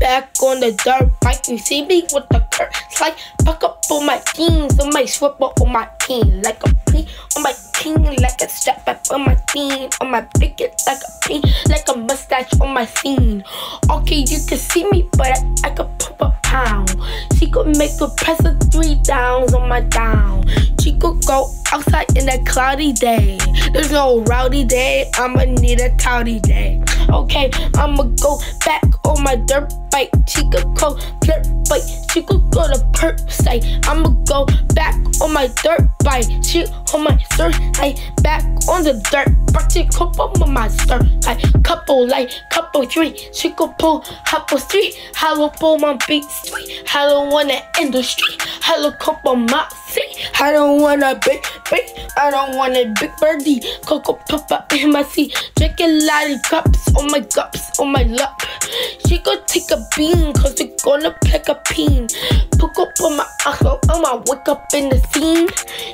back. On the dirt bike, you see me with the curve. Like buck up on my jeans, on my swivel on my pin, like a pin on my pin, like a strap up on my jeans, on my picket like a pin, like a mustache on my scene. Okay, you can see me, but I, I could pop a pound. She could make a press of three downs on my down. She could go outside in a cloudy day. There's no rowdy day, I'ma need a touty day. Okay, I'ma go back on my dirt bike. She could go flirt bike. She could go to perp site. I'ma go back on my dirt bike. She on my dirt like back on the dirt. But she could on my dirt like couple like couple three. She could pull couple three. Hello pull my beats three. Hello on the industry. Hello couple my seat. I don't want a I don't want a big birdie. Coco Cocoa papa in my seat. Drinking cups on my gups on my lap. She could take a bean cause she gonna pick a peen. Pick up on my axle, I'ma wake up in the scene.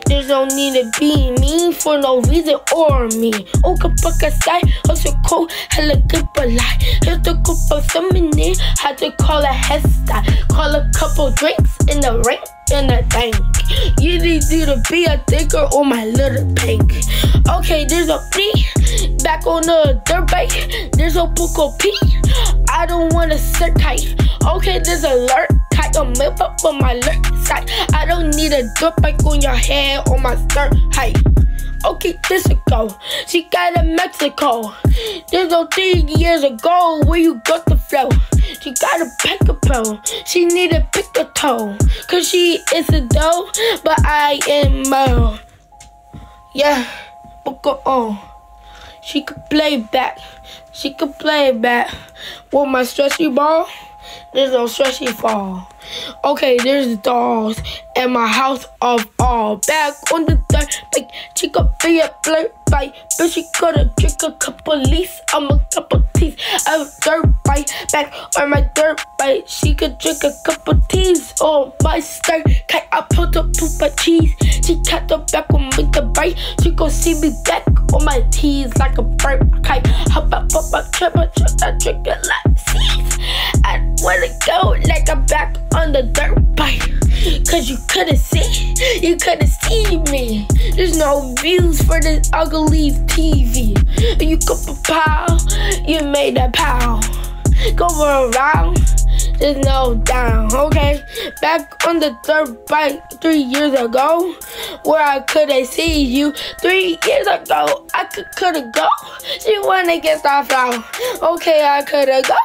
There's no need to be mean for no reason or me. Okay, fuck aside, hustle cold, hella good but lie. Here's the of feminine, had to call a hairstyle. Call a couple drinks in the rain in the tank. You need to be a thinker on my little pink. Okay, there's a flea back on the dirt bike. There's a book of pee. I don't wanna sit tight. Okay, there's a lurk kite. Map up on my lurk side. I don't need a dirt bike on your head on my skirt height. Okay, this a go. She got a Mexico. There's no three years ago where you got the flow. She got a pick a pill. She need a pick a toe. Cause she is a doe, but I am mo. Yeah, book on. She could play back. She could play back. With my stretchy ball, there's no stretchy fall. Okay, there's the dolls and my house of all. Back on the dirt, like she could be a flirt bite, but she coulda drink a couple leaves. I'm a couple teeth. I have dirt bite back on my dirt bite. She could drink a couple teas on my skirt. Cat, I put the poop my cheese. She cat the back on me the bite. She gon' see me back on my tees like a bird kite. Hop up, up, up, trip, trip, I drink a lot. Seeds. Wanna go like I'm back on the dirt bike. Cause you couldn't see, you couldn't see me. There's no views for this ugly TV. You could pow, you made a pow. Go around, there's no down, okay? Back on the dirt bike three years ago, where I couldn't see you. Three years ago, I could coulda go. She wanna get off out. Okay, I coulda go.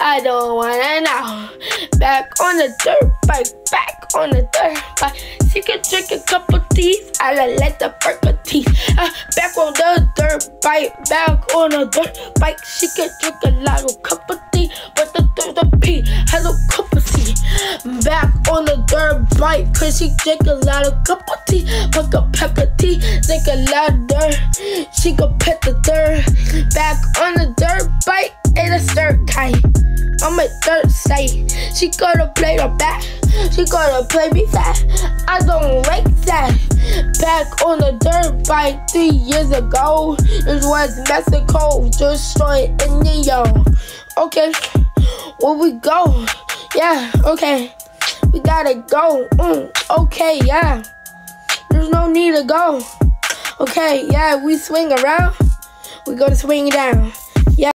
I don't wanna know. Back on the dirt bike, back on the dirt bike. She can drink a couple teas. I like, let the purple teeth. Uh, back on the dirt bike, back on the dirt bike. She can drink a lot of cup of tea, but the dirt the P has a cup of tea. Back on the dirt bike, cause she drink a lot of cup of tea, but a pepper tea, drink a lot of dirt. She could pet the dirt. Back on the dirt bike, in a dirt kite. I'm a dirt site. She gotta play the back. She gotta play me fat. I don't like that. Back on the dirt bike three years ago. This was Mexico. Destroyed India. Okay, where we go? Yeah, okay. We gotta go. Mm, okay, yeah. There's no need to go. Okay, yeah, we swing around. We gonna swing down.